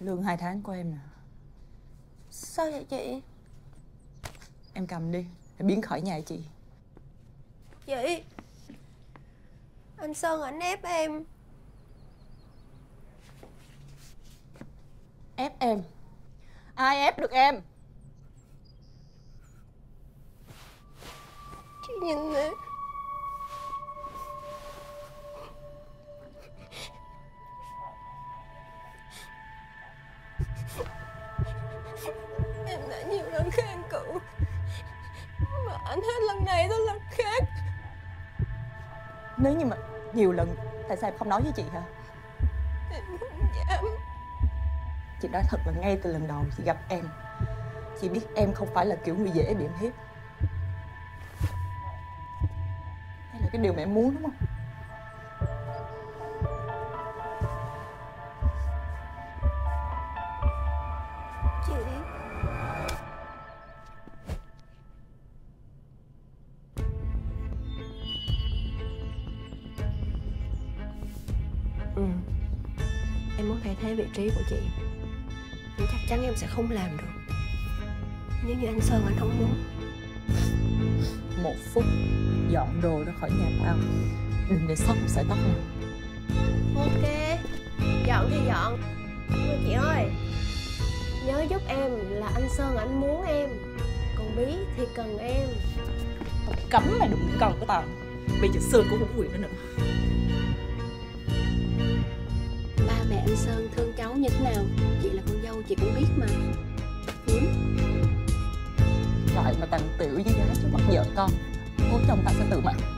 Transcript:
Lương hai tháng của em nè. Sao vậy chị? Em cầm đi Để biến khỏi nhà chị. Chị Anh Sơn ảnh ép em. Ép em? Ai ép được em? Chị nhìn nè Nếu như mà nhiều lần, Tại sao em không nói với chị hả? Em không dám Chị nói thật là ngay từ lần đầu chị gặp em. Chị biết em không phải là kiểu người dễ bị em hiếp. Đây là cái điều mà em muốn, đúng không? Ừ. Em muốn thay thế vị trí của chị. Nhưng chắc chắn em sẽ không làm được. Nếu như anh Sơn anh không muốn. Một phút Dọn đồ ra khỏi nhà tao Đừng để sót một sợi tóc nào. Ok Dọn thì dọn. Nhưng mà chị ơi Nhớ giúp em là anh Sơn anh muốn em. Còn Bí thì cần em. Tao cấm mày đụng con của tao. Bây giờ xương cũng không quyền nữa nữa nào? Chị là con dâu chị cũng biết mà. Ừ? Loại mà tàn tiểu với giá cho bắt vợ con. Cô chồng ta sẽ tự mạng